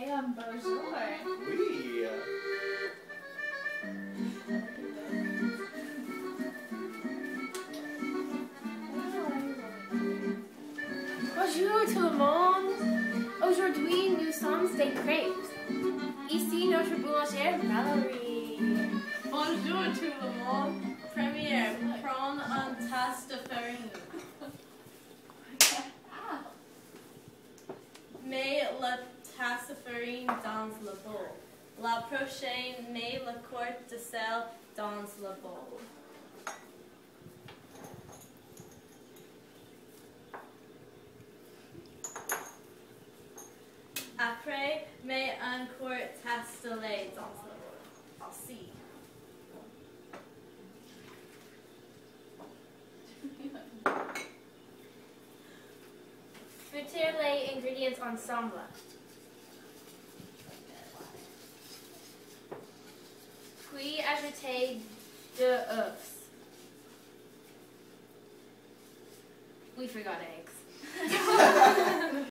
Okay, um, bonjour. Oui. Bonjour tout le monde. Aujourd'hui, nous sommes des crêpes. Ici notre boulangère Valérie. Bonjour tout le monde. Première, prendre un tasse de farine. Mets la tasse de farine dans le bol. La prochaine, mets la quart de sel dans le bol. Après, mets un quart lait dans le bol. Aussi. Foutir les ingrédients ensemble. Ajouter deux œufs. We forgot eggs.